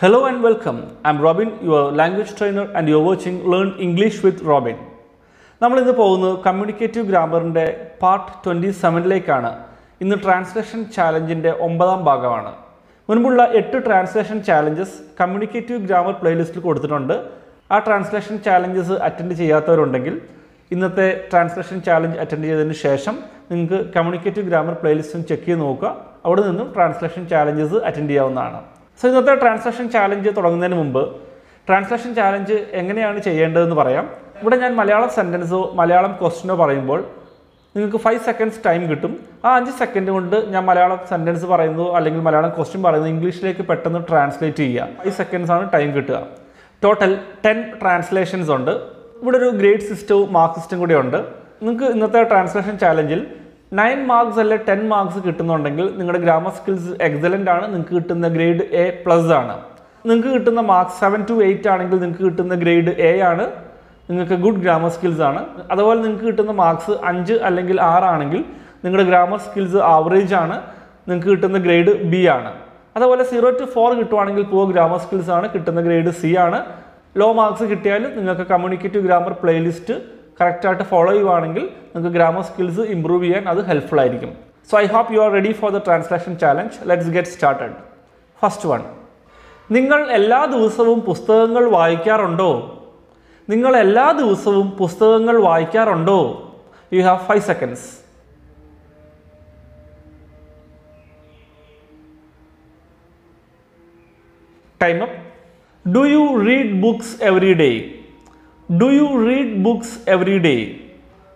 Hello and welcome. I'm Robin, your language trainer, and you're watching Learn English with Robin. നമ്മൾ ഇന്ന് പോകുന്നത് communicative ഗ്രാമറിന്റെ part twenty സെവനിലേക്കാണ് ഇന്ന് ട്രാൻസ്ലേഷൻ ചാലഞ്ചിന്റെ ഒമ്പതാം ഭാഗമാണ്. മുൻപുള്ള എട്ട് ട്രാൻസ്ലേഷൻ ചാലഞ്ചസ് കമ്മ്യൂണിക്കേറ്റീവ് ഗ്രാമർ പ്ലേലിസ്റ്റിൽ കൊടുത്തിട്ടുണ്ട്. ആ ട്രാൻസ്ലേഷൻ ചാലഞ്ചസ് അറ്റൻഡ് ചെയ്യാത്തവരുണ്ടെങ്കിൽ ഇന്നത്തെ ട്രാൻസ്ലേഷൻ ചാലഞ്ച് അറ്റൻഡ് ചെയ്തതിന് ശേഷം നിങ്ങൾക്ക് കമ്മ്യൂണിക്കേറ്റീവ് ഗ്രാമർ പ്ലേലിസ്റ്റും ചെക്ക് ചെയ്ത് നോക്കുക. അവിടെ നിന്നും ട്രാൻസ്ലേഷൻ ചാലഞ്ചസ് അറ്റൻഡ് ചെയ്യാവുന്നതാണ്. സോ ഇന്നത്തെ ട്രാൻസാക്ഷൻ ചാലഞ്ച് തുടങ്ങുന്നതിന് മുമ്പ് ട്രാൻസാക്ഷൻ ചാലഞ്ച് എങ്ങനെയാണ് ചെയ്യേണ്ടതെന്ന് പറയാം. ഇവിടെ ഞാൻ മലയാളം സെന്റൻസോ മലയാളം ക്വസ്റ്റ്യനോ പറയുമ്പോൾ നിങ്ങൾക്ക് ഫൈവ് സെക്കൻഡ്സ് ടൈം കിട്ടും. ആ അഞ്ച് സെക്കൻഡ് കൊണ്ട് ഞാൻ മലയാളം സെന്റൻസ് പറയുന്നു അല്ലെങ്കിൽ മലയാളം ക്വസ്റ്റ്യൻ പറയുന്നു ഇംഗ്ലീഷിലേക്ക് പെട്ടെന്ന് ട്രാൻസ്ലേറ്റ് ചെയ്യുക. ഫൈവ് സെക്കൻഡ്സ് ആണ് ടൈം കിട്ടുക. ടോട്ടൽ ടെൻ ട്രാൻസ്ലേഷൻസ് ഉണ്ട്. ഇവിടെ ഒരു ഗ്രേഡ് സിസ്റ്റവും മാർക്ക് സിസ്റ്റം കൂടി ഉണ്ട്. നിങ്ങൾക്ക് ഇന്നത്തെ ട്രാൻസ്ലേഷൻ ചാലഞ്ചിൽ നയൻ മാർക്സ് അല്ലെ ടെൻ മാർക്സ് കിട്ടുന്നുണ്ടെങ്കിൽ നിങ്ങളുടെ ഗ്രാമർ സ്കിൽസ് എക്സലന്റ് ആണ് നിങ്ങൾക്ക് കിട്ടുന്ന ഗ്രേഡ് എ പ്ലസ് ആണ്. നിങ്ങൾക്ക് കിട്ടുന്ന മാർക്സ് സെവൻ ടു എയ്റ്റ് ആണെങ്കിൽ നിങ്ങൾക്ക് കിട്ടുന്ന ഗ്രേഡ് എ ആണ് നിങ്ങൾക്ക് ഗുഡ് ഗ്രാമർ സ്കിൽസ് ആണ്. അതുപോലെ നിങ്ങൾക്ക് കിട്ടുന്ന മാർക്സ് അഞ്ച് അല്ലെങ്കിൽ ആറാണെങ്കിൽ നിങ്ങളുടെ ഗ്രാമർ സ്കിൽസ് ആവറേജ് ആണ് നിങ്ങൾക്ക് കിട്ടുന്ന ഗ്രേഡ് ബി ആണ്. അതുപോലെ സീറോ ടു ഫോർ കിട്ടുവാണെങ്കിൽ പോ ഗ്രാമർ സ്കിൽസ് ആണ് കിട്ടുന്ന ഗ്രേഡ് സി ആണ്. ലോ മാർക്സ് കിട്ടിയാലും നിങ്ങൾക്ക് കമ്മ്യൂണിക്കേറ്റീവ് ഗ്രാമർ പ്ലേലിസ്റ്റ് കറക്റ്റായിട്ട് ഫോളോ ചെയ്യുവാണെങ്കിൽ നിങ്ങൾക്ക് ഗ്രാമർ സ്കിൽസ് ഇമ്പ്രൂവ് ചെയ്യാൻ അത് ഹെൽപ്ഫുൾ ആയിരിക്കും. So I hope you are ready for the translation challenge let's get started first one നിങ്ങൾ എല്ലാ ദിവസവും പുസ്തകങ്ങൾ വായിക്കാറുണ്ടോ? നിങ്ങൾ എല്ലാ ദിവസവും പുസ്തകങ്ങൾ വായിക്കാറുണ്ടോ? You have five seconds time up do you read books every day do you read books every day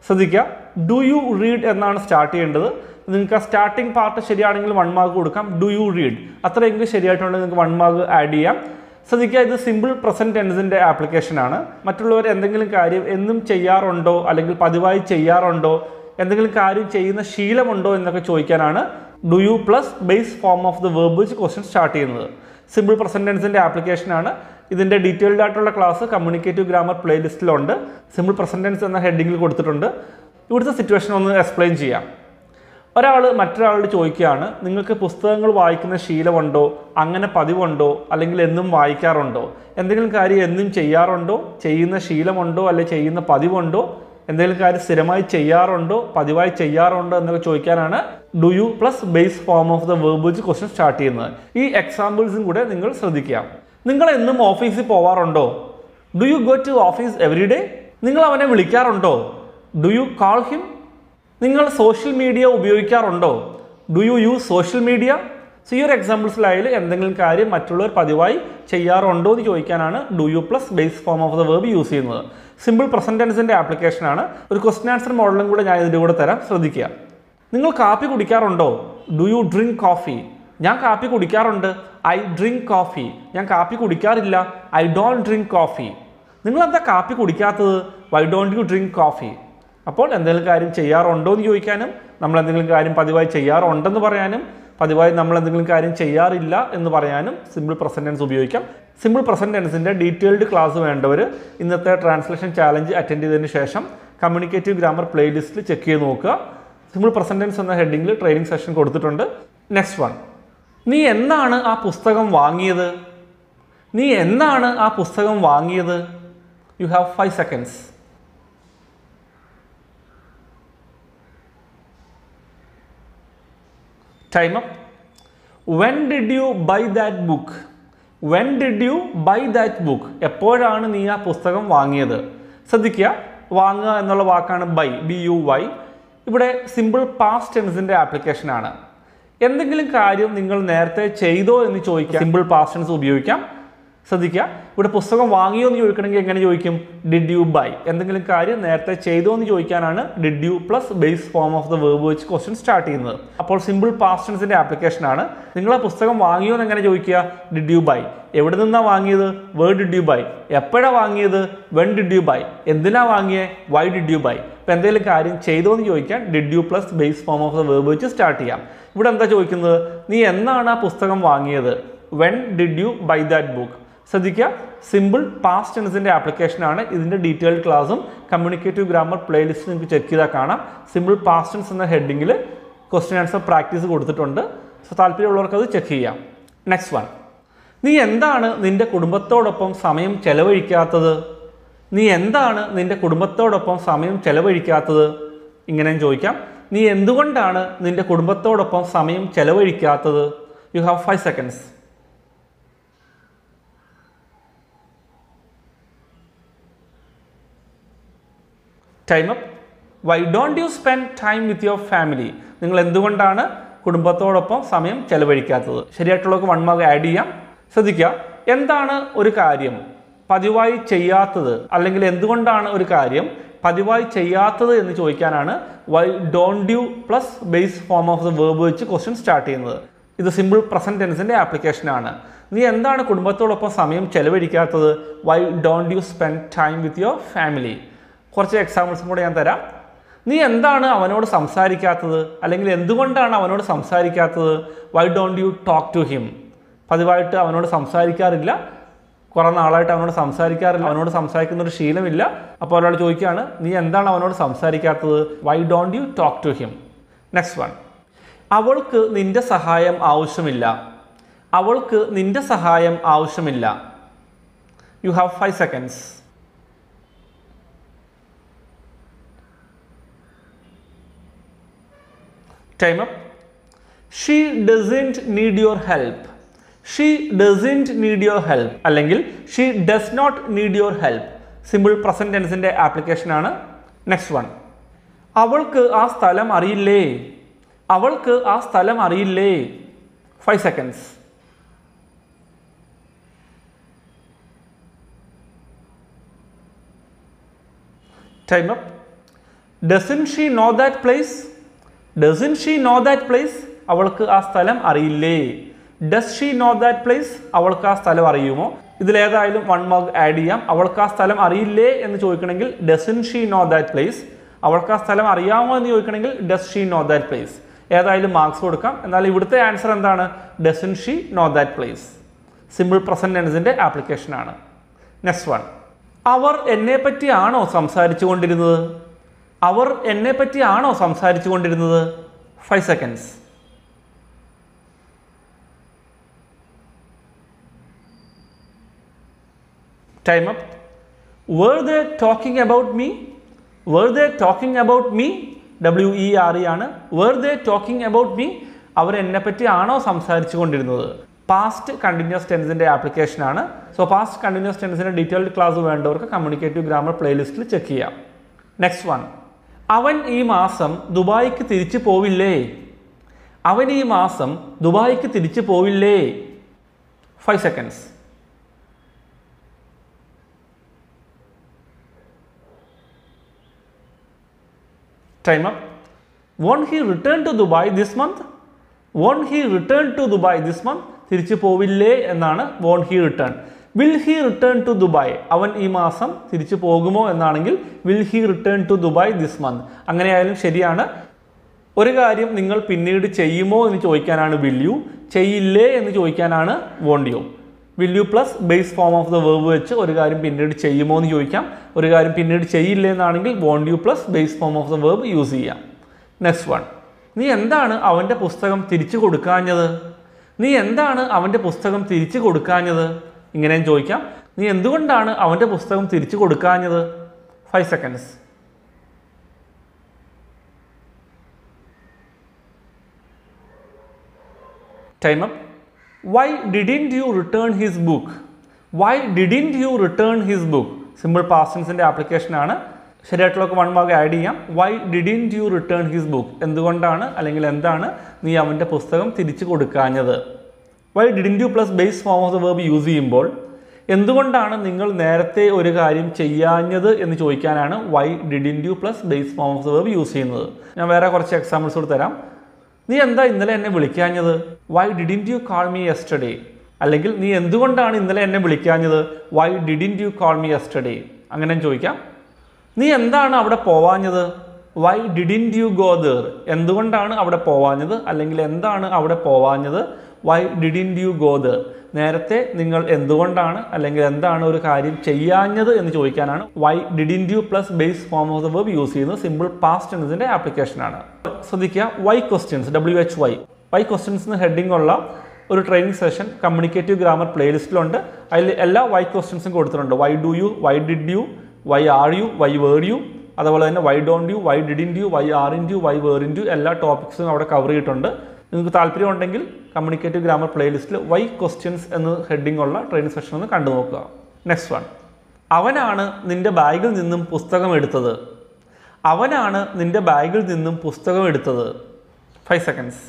ശ്രദ്ധിക്കുക. ഡു യു റീഡ് എന്നാണ് സ്റ്റാർട്ട് ചെയ്യേണ്ടത്. നിങ്ങൾക്ക് ആ സ്റ്റാർട്ടിംഗ് പാർട്ട് ശരിയാണെങ്കിൽ വൺ മാർക്ക് കൊടുക്കാം. ഡു യു റീഡ് അത്രയെങ്കിലും ശരിയായിട്ടുണ്ടെങ്കിൽ നിങ്ങൾക്ക് വൺ മാർക്ക് ആഡ് ചെയ്യാം. ശ്രദ്ധിക്കുക ഇത് സിമ്പിൾ പ്രസന്റ് ടെൻസിന്റെ ആപ്ലിക്കേഷനാണ് മറ്റുള്ളവർ എന്തെങ്കിലും കാര്യം എന്നും ചെയ്യാറുണ്ടോ? അല്ലെങ്കിൽ പതിവായി ചെയ്യാറുണ്ടോ? എന്തെങ്കിലും കാര്യം ചെയ്യുന്ന ശീലമുണ്ടോ എന്നൊക്കെ ചോദിക്കാനാണ് do you plus base form of the verb വെച്ച് ക്വസ്റ്റ്യൻ സ്റ്റാർട്ട് ചെയ്യുന്നത്. സിമ്പിൾ പ്രസന്റ് ടെൻസിന്റെ ആപ്ലിക്കേഷൻ ആണ്. ഇതിന്റെ ഡീറ്റെയിൽഡ് ആയിട്ടുള്ള ക്ലാസ് കമ്മ്യൂണിക്കേറ്റീവ് ഗ്രാമർ പ്ലേലിസ്റ്റിലുണ്ട്. സിമ്പിൾ പ്രസന്റൻസ് എന്ന ഹെഡിങ്ങിൽ കൊടുത്തിട്ടുണ്ട്. ഇവിടുത്തെ സിറ്റുവേഷൻ ഒന്ന് എക്സ്പ്ലെയിൻ ചെയ്യാം. ഒരാൾ മറ്റൊരാളോട് ചോദിക്കുകയാണ് നിങ്ങൾക്ക് പുസ്തകങ്ങൾ വായിക്കുന്ന ശീലമുണ്ടോ? അങ്ങനെ പതിവുണ്ടോ? അല്ലെങ്കിൽ എന്നും വായിക്കാറുണ്ടോ? എന്തെങ്കിലും കാര്യം എന്നും ചെയ്യാറുണ്ടോ? ചെയ്യുന്ന ശീലമുണ്ടോ? അല്ലെങ്കിൽ ചെയ്യുന്ന പതിവുണ്ടോ? എന്തെങ്കിലും കാര്യം സ്ഥിരമായി ചെയ്യാറുണ്ടോ? പതിവായി ചെയ്യാറുണ്ടോ? എന്നൊക്കെ ചോദിക്കാനാണ് do you plus base form of the verb വെച്ച് ക്വസ്റ്റ്യൻ സ്റ്റാർട്ട് ചെയ്യുന്നത്. ഈ എക്സാമ്പിൾസും കൂടെ നിങ്ങൾ ശ്രദ്ധിക്കാം നിങ്ങൾ എന്നും ഓഫീസിൽ പോവാറുണ്ടോ? Do you go to office every day നിങ്ങൾ അവനെ വിളിക്കാറുണ്ടോ? ഡു യു കാൾ ഹിം നിങ്ങൾ social media ഉപയോഗിക്കാറുണ്ടോ? Do you use social media so ഈ ഒരു എക്സാമ്പിൾസിലായാലും എന്തെങ്കിലും കാര്യം മറ്റുള്ളവർ പതിവായി ചെയ്യാറുണ്ടോ എന്ന് ചോദിക്കാനാണ് do you plus base form of the verb use ചെയ്യുന്നത്. സിമ്പിൾ പ്രസന്റൻസിന്റെ ആപ്ലിക്കേഷനാണ് ഒരു ക്വസ്റ്റൻ ആൻസർ മോഡലും കൂടെ ഞാൻ ഇതിന്റെ കൂടെ തരാം. ശ്രദ്ധിക്കുക. നിങ്ങൾ കാപ്പി കുടിക്കാറുണ്ടോ? ഡു യു ഡ്രിങ്ക് കോഫി ഞാൻ കാപ്പി കുടിക്കാറുണ്ട്. I drink coffee. ഞാൻ കാപ്പി കുടിക്കാറില്ല. I don't drink coffee. നിങ്ങൾ എന്താ കാപ്പി കുടിക്കാത്തത്? Why don't you drink coffee? അപ്പോൾ എന്തെങ്കിലും കാര്യം ചെയ്യാറുണ്ടോ എന്ന് ചോദിക്കാനും നമ്മൾ എന്തെങ്കിലും കാര്യം പതിവായി ചെയ്യാറുണ്ടെന്ന് പറയാനും പതിവായി നമ്മൾ എന്തെങ്കിലും കാര്യം ചെയ്യാറില്ല എന്ന് പറയാനും സിമ്പിൾ പ്രസന്റൻസ് ഉപയോഗിക്കാം. സിമ്പിൾ പ്രസന്റൻസിന്റെ ഡീറ്റെയിൽഡ് ക്ലാസ് വേണ്ടവർ ഇന്നത്തെ ട്രാൻസ്ലേഷൻ ചാലഞ്ച് അറ്റൻഡ് ചെയ്തതിന് ശേഷം കമ്മ്യൂണിക്കേറ്റീവ് ഗ്രാമർ പ്ലേലിസ്റ്റിൽ ചെക്ക് ചെയ്ത് നോക്കുക. സിമ്പിൾ പ്രസന്റൻസ് എന്ന ഹെഡിങ്ങിൽ ട്രെയിനിങ് സെഷൻ കൊടുത്തിട്ടുണ്ട്. നെക്സ്റ്റ് വൺ നീ എന്താണ് ആ പുസ്തകം വാങ്ങിയത്? നീ എന്താണ് ആ പുസ്തകം വാങ്ങിയത്? You have five seconds time up when did you buy that book when did you buy that book എപ്പോഴാണ് നീ ആ പുസ്തകം വാങ്ങിയത്? ശ്രദ്ധിക്കുക. വാങ്ങുക എന്നുള്ള വാക്കാണ് ബൈ ബി യു വൈ ഇവിടെ സിമ്പിൾ പാസ്റ്റ് ടെൻസിന്റെ ആപ്ലിക്കേഷനാണ് എന്തെങ്കിലും കാര്യം നിങ്ങൾ നേരത്തെ ചെയ്തോ എന്ന് ചോദിക്കാം. സിമ്പിൾ പാസ്റ്റൻസ് ഉപയോഗിക്കാം. ശ്രദ്ധിക്കുക. ഇവിടെ പുസ്തകം വാങ്ങിയോ എന്ന് ചോദിക്കണമെങ്കിൽ എങ്ങനെ ചോദിക്കും? ഡിഡ് യു ബൈ എന്തെങ്കിലും കാര്യം നേരത്തെ ചെയ്തോ എന്ന് ചോദിക്കാനാണ് did you plus base form of the verb വെച്ച് ക്വസ്റ്റ്യൻ സ്റ്റാർട്ട് ചെയ്യുന്നത്. അപ്പോൾ സിമ്പിൾ പാസ്റ്റൻസിന്റെ ആപ്ലിക്കേഷൻ ആണ്. നിങ്ങൾ ആ പുസ്തകം വാങ്ങിയോ എന്ന് എങ്ങനെ ചോദിക്കുക? ഡിഡ് യു ബൈ എവിടെ നിന്നാണ് വാങ്ങിയത്? വേർ ഡിഡ് യു ബൈ എപ്പോഴാണ് വാങ്ങിയത്? വെൻ ഡിഡ് യു ബൈ എന്തിനാ വാങ്ങിയേ? വൈ ഡിഡ് യു ബൈ ഇപ്പം എന്തെങ്കിലും കാര്യം ചെയ്തോ എന്ന് ചോദിക്കാൻ did you plus base form of the verb വെച്ച് സ്റ്റാർട്ട് ചെയ്യാം. ഇവിടെ എന്താ ചോദിക്കുന്നത്? നീ എന്നാണ് ആ പുസ്തകം വാങ്ങിയത്? When did you buy that book ശ്രദ്ധിക്കുക. സിമ്പിൾ പാസ്റ്റ് ടെൻസിന്റെ ആപ്ലിക്കേഷനാണ് ഇതിന്റെ ഡീറ്റെയിൽഡ് ക്ലാസ്സും കമ്മ്യൂണിക്കേറ്റീവ് ഗ്രാമർ പ്ലേലിസ്റ്റ് നിങ്ങൾക്ക് ചെക്ക് ചെയ്താൽ കാണാം. സിമ്പിൾ പാസ്റ്റ് ടെൻസ് എന്ന ഹെഡിങ്ങിൽ ക്വസ്റ്റ്യൻ ആൻസർ പ്രാക്ടീസ് കൊടുത്തിട്ടുണ്ട്. സോ താല്പര്യമുള്ളവർക്ക് അത് ചെക്ക് ചെയ്യാം. നെക്സ്റ്റ് വൺ നീ എന്താണ് നിന്റെ കുടുംബത്തോടൊപ്പം സമയം ചെലവഴിക്കാത്തത്? നീ എന്താണ് നിന്റെ കുടുംബത്തോടൊപ്പം സമയം ചെലവഴിക്കാത്തത്? ഇങ്ങനെയും ചോദിക്കാം. നീ എന്തുകൊണ്ടാണ് നിന്റെ കുടുംബത്തോടൊപ്പം സമയം ചെലവഴിക്കാത്തത്? You have five seconds time up why don't you spend time with your family നിങ്ങൾ എന്തുകൊണ്ടാണ് കുടുംബത്തോടൊപ്പം സമയം ചെലവഴിക്കാത്തത്? ശരിയായിട്ടുള്ളവർക്ക് വൺ മാർക്ക് ആഡ് ചെയ്യാം. ശ്രദ്ധിക്കുക. എന്താണ് ഒരു കാര്യം? പതിവായി ചെയ്യാത്തത് അല്ലെങ്കിൽ എന്തുകൊണ്ടാണ് ഒരു കാര്യം പതിവായി ചെയ്യാത്തത് എന്ന് ചോദിക്കാനാണ് why don't you plus base form of the verb വെച്ച് ക്വസ്റ്റ്യൻ സ്റ്റാർട്ട് ചെയ്യുന്നത്. ഇത് സിമ്പിൾ പ്രസന്റ് ടെൻസിന്റെ ആപ്ലിക്കേഷൻ ആണ്. നീ എന്താണ് കുടുംബത്തോടൊപ്പം സമയം ചെലവഴിക്കാത്തത്? Why don't you spend time with your family കുറച്ച് എക്സാമ്പിൾസും കൂടെ ഞാൻ തരാം. നീ എന്താണ് അവനോട് സംസാരിക്കാത്തത്? അല്ലെങ്കിൽ എന്തുകൊണ്ടാണ് അവനോട് സംസാരിക്കാത്തത്? Why don't you talk to him പതിവായിട്ട് അവനോട് സംസാരിക്കാറില്ല. കുറേ നാളായിട്ട് അവനോട് സംസാരിക്കാറില്ല. അവനോട് സംസാരിക്കുന്ന ഒരു ശീലമില്ല. അപ്പോൾ ഒരാൾ ചോദിക്കുകയാണ് നീ എന്താണ് അവനോട് സംസാരിക്കാത്തത്? Why don't you talk to him next one അവൾക്ക് നിന്റെ സഹായം ആവശ്യമില്ല. അവൾക്ക് നിന്റെ സഹായം ആവശ്യമില്ല. You have five seconds time up she doesn't need your help she doesn't need your help അല്ലെങ്കിൽ she does not need your help simple present ടെൻസിന്റെ application ആണ് നെക്സ്റ്റ് വൺ അവൾക്ക് ആ സ്ഥലം അറിയില്ലേ? അവൾക്ക് ആ സ്ഥലം അറിയില്ലേ? Five seconds time up doesn't she know that place doesn't she know that place അവൾക്ക് ആ സ്ഥലം അറിയില്ലേ? Does she know that place അവൾക്ക് ആ സ്ഥലം അറിയുമോ? ഇതിലേതായാലും വൺ മാർക്ക് ആഡ് ചെയ്യാം. അവൾക്ക് ആ സ്ഥലം അറിയില്ലേ എന്ന് ചോദിക്കണമെങ്കിൽ doesn't she know that place അവൾക്ക് ആ സ്ഥലം അറിയാമോ എന്ന് ചോദിക്കണമെങ്കിൽ does she know that place ഏതായാലും മാർക്സ് കൊടുക്കാം. എന്നാൽ ഇവിടുത്തെ ആൻസർ എന്താണ്? Doesn't she know that place simple present ടെൻസിന്റെ application ആണ്. നെക്സ്റ്റ് വൺ അവർ എന്നെ പറ്റിയാണോ സംസാരിച്ചു കൊണ്ടിരുന്നത് അവർ എന്നെ പറ്റിയാണോ സംസാരിച്ചു കൊണ്ടിരുന്നത്? Five seconds time up were they talking about me were they talking about me W E R E ആണ്. Were they talking about me അവർ എന്നെ പറ്റി ആണോ സംസാരിച്ചു കൊണ്ടിരുന്നത്? പാസ്റ്റ് കണ്ടിന്യൂസ് ടെൻസിന്റെ ആപ്ലിക്കേഷൻ ആണ്. സോ പാസ്റ്റ് കണ്ടിന്യൂസ് ടെൻസിന്റെ ഡീറ്റെയിൽഡ് ക്ലാസ് വേണ്ടവർക്ക് കമ്മ്യൂണിക്കേറ്റീവ് ഗ്രാമർ പ്ലേലിസ്റ്റിൽ ചെക്ക് ചെയ്യാം. നെക്സ്റ്റ് വൺ അവൻ ഈ മാസം ദുബായിക്ക് തിരിച്ചു പോവില്ലേ? അവൻ ഈ മാസം ദുബായിക്ക് തിരിച്ചു പോവില്ലേ? Five seconds time up won't he return to Dubai this month won't he return to Dubai this month തിരിച്ചു പോവില്ലേ എന്നാണ് won't he return will he return to Dubai അവൻ ഈ മാസം തിരിച്ചു പോകുമോ എന്നാണെങ്കിൽ will he return to Dubai this month അങ്ങനെയായാലും ശരിയാണ്. ഒരു കാര്യം നിങ്ങൾ പിന്നീട് ചെയ്യുമോ എന്ന് ചോദിക്കാനാണ് വിൽ യു ചെയ്യില്ലേ എന്ന് ചോദിക്കാനാണ് won't you will you plus base form of the verb വെച്ച് ഒരു കാര്യം പിന്നീട് ചെയ്യുമോ എന്ന് ചോദിക്കാം. ഒരു കാര്യം പിന്നീട് ചെയ്യില്ലേ എന്നാണെങ്കിൽ won't you plus base form of the verb use ചെയ്യാം. നെക്സ്റ്റ് വൺ നീ എന്താണ് അവന്റെ പുസ്തകം തിരിച്ചു കൊടുക്കാഞ്ഞത്? നീ എന്താണ് അവന്റെ പുസ്തകം തിരിച്ചു കൊടുക്കാഞ്ഞത്? ഇങ്ങനെയും ചോദിക്കാം നീ എന്തുകൊണ്ടാണ് അവന്റെ പുസ്തകം തിരിച്ചു കൊടുക്കാഞ്ഞത്? Five seconds time up why didn't you return his book why didn't you return his book simple പാസ്റ്റൻസിന്റെ ആപ്ലിക്കേഷനാണ് ആണ്. ശരിയായിട്ടുള്ളവർക്ക് വൺ മാർക്ക് ആഡ് ചെയ്യാം. Why didn't you return his book എന്തുകൊണ്ടാണ് അല്ലെങ്കിൽ എന്താണ് നീ അവന്റെ പുസ്തകം തിരിച്ചു കൊടുക്കാഞ്ഞത്? Why didn't you plus base form of the verb use ചെയ്യുമ്പോൾ എന്തുകൊണ്ടാണ് നിങ്ങൾ നേരത്തെ ഒരു കാര്യം ചെയ്യാഞ്ഞത് എന്ന് ചോദിക്കാനാണ് why didn't you plus base form of the verb use ചെയ്യുന്നത്. ഞാൻ വേറെ കുറച്ച് എക്സാമ്പിൾസ് കൂടി തരാം. നീ എന്താ ഇന്നലെ എന്നെ വിളിക്കാഞ്ഞത്? Why didn't you call me yesterday അല്ലെങ്കിൽ നീ എന്തുകൊണ്ടാണ് ഇന്നലെ എന്നെ വിളിക്കാഞ്ഞത്? Why didn't you call me yesterday അങ്ങനെ ചോദിക്കാം. നീ എന്താണ് അവിടെ പോവാഞ്ഞത്? Why didn't you go there എന്തുകൊണ്ടാണ് അവിടെ പോവാഞ്ഞത്? അല്ലെങ്കിൽ എന്താണ് അവിടെ പോവാഞ്ഞത്? Why didn't you go there നേരത്തെ നിങ്ങൾ എന്തുകൊണ്ടാണ് അല്ലെങ്കിൽ എന്താണ് ഒരു കാര്യം ചെയ്യാഞ്ഞത് എന്ന് ചോദിക്കാനാണ് why didn't you plus base form of the verb use ചെയ്യുന്നത്? സിമ്പിൾ പാസ്റ്റ് എന്നതിന്റെ ആപ്ലിക്കേഷനാണ് ശ്രദ്ധിക്കുക. Why questions W H Y why questions heading ഉള്ള ഒരു ട്രെയിനിങ് സെഷൻ കമ്മ്യൂണിക്കേറ്റീവ് ഗ്രാമർ പ്ലേലിസ്റ്റിലുണ്ട് അതിൽ എല്ലാ വൈ ക്വസ്റ്റ്യൻസും കൊടുത്തിട്ടുണ്ട്. Why do you why did you why are you why were you അതുപോലെ തന്നെ why don't you why didn't you why aren't you why weren't you എല്ലാ ടോപ്പിക്സും അവിടെ കവർ ചെയ്തിട്ടുണ്ട്. നിങ്ങൾക്ക് താല്പര്യം ഉണ്ടെങ്കിൽ കമ്മ്യൂണിക്കേറ്റീവ് ഗ്രാമർ പ്ലേലിസ്റ്റിൽ വൈ ക്വസ്റ്റ്യൻസ് എന്ന് ഹെഡിങ് ഉള്ള ട്രെയിനിങ് സെഷൻ ഒന്ന് കണ്ടു നോക്കുക. നെക്സ്റ്റ് വൺ അവനാണ് നിന്റെ ബാഗിൽ നിന്നും പുസ്തകം എടുത്തത്. അവനാണ് നിന്റെ ബാഗിൽ നിന്നും പുസ്തകം എടുത്തത്. Five seconds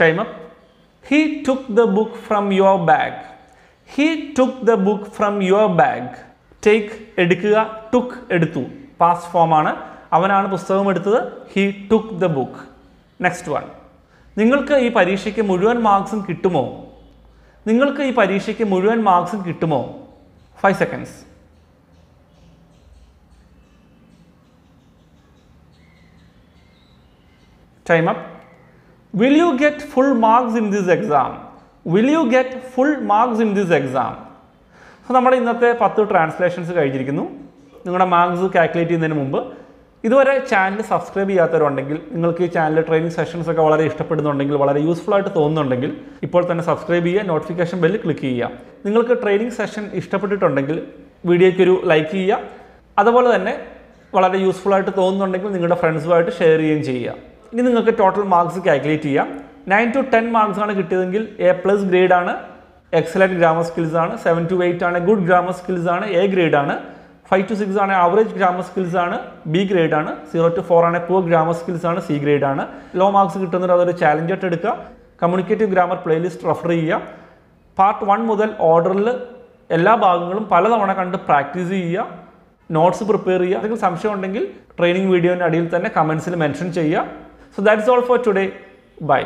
time up he took the book from your bag he took the book from your bag take എടുക്കുക. ടുക്ക് എടുത്തു. പാസ്റ്റ് ഫോമാണ് അവനാണ് പുസ്തകം എടുത്തത്. He took the book next one നിങ്ങൾക്ക് ഈ പരീക്ഷയ്ക്ക് മുഴുവൻ മാർക്സും കിട്ടുമോ? നിങ്ങൾക്ക് ഈ പരീക്ഷയ്ക്ക് മുഴുവൻ മാർക്സും കിട്ടുമോ? Five seconds time up will you get full marks in this exam will you get full marks in this exam so നമ്മുടെ ഇന്നത്തെ പത്ത് ട്രാൻസ്ലേഷൻസ് കഴിഞ്ഞിരിക്കുന്നു. നിങ്ങളുടെ മാർക്സ് കാൽക്കുലേറ്റ് ചെയ്യുന്നതിന് മുമ്പ് ഇതുവരെ ചാനൽ സബ്സ്ക്രൈബ് ചെയ്യാത്തവരുണ്ടെങ്കിൽ നിങ്ങൾക്ക് ഈ ചാനൽ ട്രെയിനിങ് സെഷൻസ് ഒക്കെ വളരെ ഇഷ്ടപ്പെടുന്നുണ്ടെങ്കിൽ വളരെ യൂസ്ഫുൾ ആയിട്ട് തോന്നുന്നുണ്ടെങ്കിൽ ഇപ്പോൾ തന്നെ സബ്സ്ക്രൈബ് ചെയ്യുക നോട്ടിഫിക്കേഷൻ ബെല്ല് ക്ലിക്ക് ചെയ്യുക. നിങ്ങൾക്ക് ട്രെയിനിങ് സെഷൻ ഇഷ്ടപ്പെട്ടിട്ടുണ്ടെങ്കിൽ വീഡിയോയ്ക്ക് ഒരു ലൈക്ക് ചെയ്യുക. അതുപോലെ തന്നെ വളരെ യൂസ്ഫുൾ ആയിട്ട് തോന്നുന്നുണ്ടെങ്കിൽ നിങ്ങളുടെ ഫ്രണ്ട്സുമായിട്ട് ഷെയർ ചെയ്യുകയും ചെയ്യുക. ഇനി നിങ്ങൾക്ക് ടോട്ടൽ മാർക്സ് കാൽക്കുലേറ്റ് ചെയ്യാം. നയൻ ടു ടെൻ മാർക്സ് ആണ് കിട്ടിയതെങ്കിൽ എ പ്ലസ് ഗ്രേഡ് ആണ്. എക്സലന്റ് ഗ്രാമർ സ്കിൽസ് ആണ്. സെവൻ ടു എയ്റ്റ് ആണ്. ഗുഡ് ഗ്രാമർ സ്കിൽസ് ആണ്. എ ഗ്രേഡ് ആണ്. ഫൈവ് ടു സിക്സ് ആണ് ആവറേജ് ഗ്രാമർ സ്കിൽസ് ആണ്. ബി ഗ്രേഡ് ആണ്. സീറോ ടു ഫോർ ആണ് പൂർ ഗ്രാമർ സ്കിൽസ് ആണ്. സി ഗ്രേഡ് ആണ്. ലോ മാർക്സ് കിട്ടുന്നവർ അതൊരു ചാലഞ്ച് ആയിട്ട് എടുക്കുക. കമ്മ്യൂണിക്കേറ്റീവ് ഗ്രാമർ പ്ലേലിസ്റ്റ് റെഫർ ചെയ്യുക. പാർട്ട് വൺ മുതൽ ഓർഡറിൽ എല്ലാ ഭാഗങ്ങളും പലതവണ കണ്ട് പ്രാക്ടീസ് ചെയ്യുക. നോട്ട്സ് പ്രിപ്പയർ ചെയ്യുക. എന്തെങ്കിലും സംശയം ഉണ്ടെങ്കിൽ ട്രെയിനിങ് വീഡിയോന്റെ അടിയിൽ തന്നെ കമൻസിൽ മെൻഷൻ ചെയ്യുക. So that's all for today bye